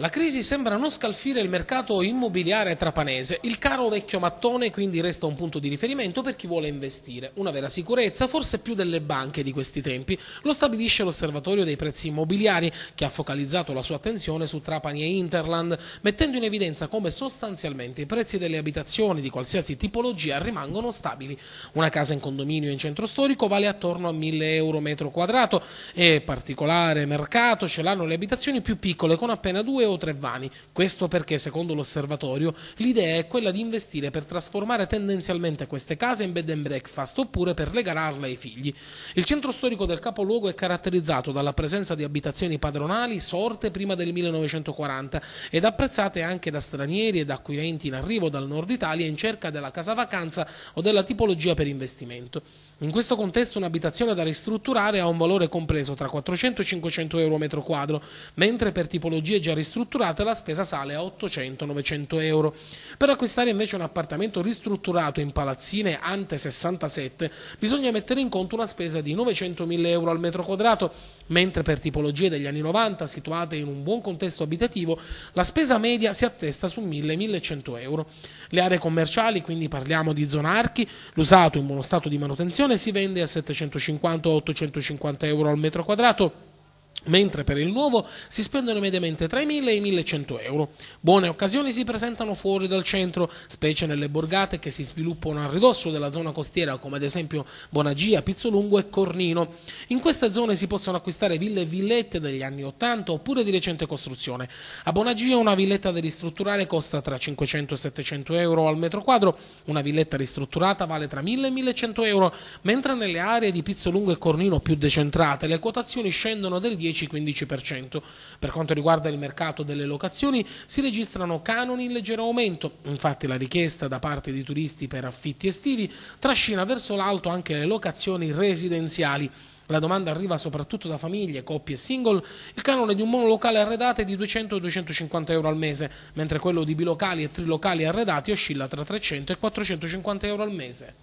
La crisi sembra non scalfire il mercato immobiliare trapanese. Il caro vecchio mattone quindi resta un punto di riferimento per chi vuole investire. Una vera sicurezza, forse più delle banche di questi tempi. Lo stabilisce l'Osservatorio dei prezzi immobiliari, che ha focalizzato la sua attenzione su Trapani e Interland, mettendo in evidenza come sostanzialmente i prezzi delle abitazioni di qualsiasi tipologia rimangono stabili. Una casa in condominio in centro storico vale attorno a 1000 euro metro quadrato e particolare mercato ce l'hanno le abitazioni più piccole con appena due o tre vani. Questo perché, secondo l'osservatorio, l'idea è quella di investire per trasformare tendenzialmente queste case in bed and breakfast oppure per regalarle ai figli. Il centro storico del capoluogo è caratterizzato dalla presenza di abitazioni padronali sorte prima del 1940 ed apprezzate anche da stranieri ed acquirenti in arrivo dal nord Italia in cerca della casa vacanza o della tipologia per investimento. In questo contesto un'abitazione da ristrutturare ha un valore compreso tra 400 e 500 euro metro quadro, mentre per tipologie già ristrutturate la spesa sale a 800-900 euro. Per acquistare invece un appartamento ristrutturato in palazzine ante 67 bisogna mettere in conto una spesa di 900.000 euro al metro quadrato, mentre per tipologie degli anni 90 situate in un buon contesto abitativo la spesa media si attesta su 1.000-1.100 euro. Le aree commerciali, quindi parliamo di zona archi, l'usato in buono stato di manutenzione si vende a 750-850 euro al metro quadrato mentre per il nuovo si spendono mediamente tra i 1000 e i 1100 euro. Buone occasioni si presentano fuori dal centro, specie nelle borgate che si sviluppano a ridosso della zona costiera, come ad esempio Bonagia, Pizzolungo e Cornino. In queste zone si possono acquistare ville e villette degli anni 80 oppure di recente costruzione. A Bonagia una villetta da ristrutturare costa tra 500 e 700 euro al metro quadro, una villetta ristrutturata vale tra 1000 e 1100 euro, mentre nelle aree di Pizzolungo e Cornino più decentrate le quotazioni scendono del 10 10-15%. Per quanto riguarda il mercato delle locazioni si registrano canoni in leggero aumento, infatti la richiesta da parte di turisti per affitti estivi trascina verso l'alto anche le locazioni residenziali. La domanda arriva soprattutto da famiglie, coppie e single. Il canone di un monolocale arredato è di 200-250 euro al mese, mentre quello di bilocali e trilocali arredati oscilla tra 300 e 450 euro al mese.